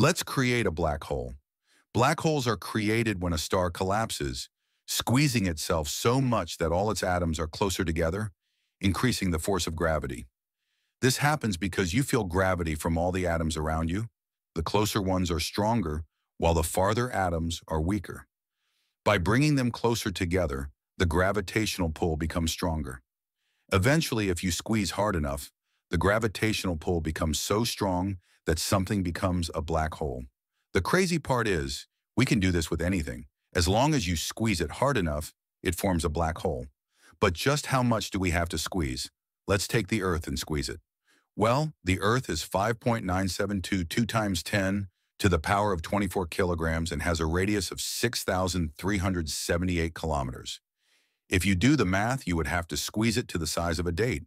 Let's create a black hole. Black holes are created when a star collapses, squeezing itself so much that all its atoms are closer together, increasing the force of gravity. This happens because you feel gravity from all the atoms around you. The closer ones are stronger, while the farther atoms are weaker. By bringing them closer together, the gravitational pull becomes stronger. Eventually, if you squeeze hard enough, the gravitational pull becomes so strong that something becomes a black hole. The crazy part is, we can do this with anything. As long as you squeeze it hard enough, it forms a black hole. But just how much do we have to squeeze? Let's take the Earth and squeeze it. Well, the Earth is 5.972 2 times 10 to the power of 24 kilograms and has a radius of 6,378 kilometers. If you do the math, you would have to squeeze it to the size of a date.